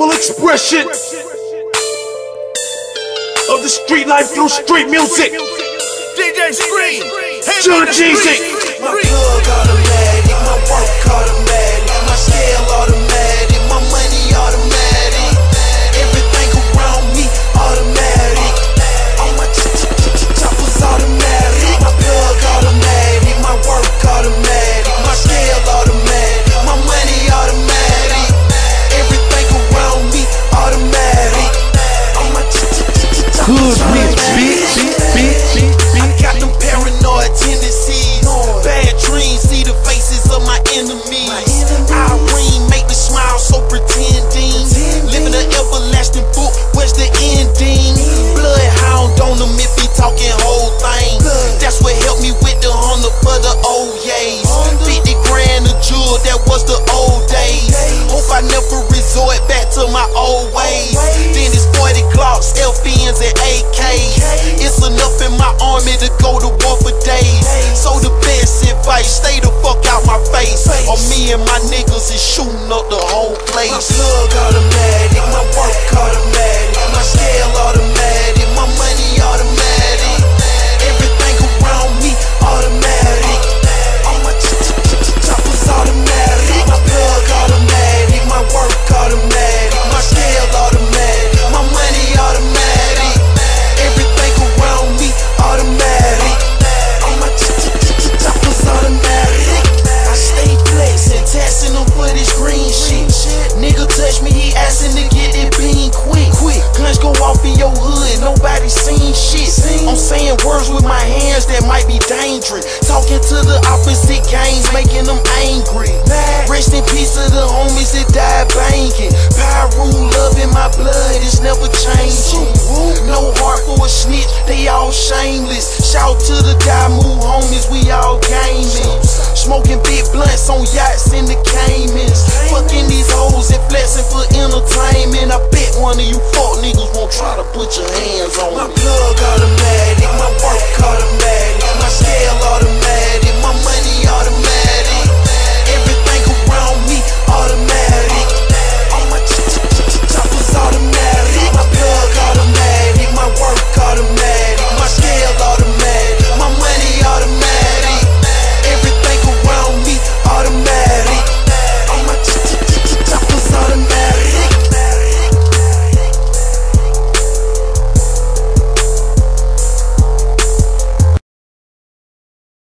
full expression of the street life through street music. DJ Scream, Jon Geezy. My army to go to war for days. So the best advice, stay the fuck out my face. Or me and my niggas is shooting up the whole place. My plug automatic, my work automatic, dangerous. Talking to the opposite gangs, making them angry. Rest in peace to the homies that died banking. Piru love in my blood, it's never changing. No heart for a snitch, they all shameless. Shout to the die, move homies, we all gaming. Smoking big blunts on yachts in the Caymans. Fucking these hoes and flexing for entertainment. I bet one of you fuck niggas won't try to put your hands on My plug automatic.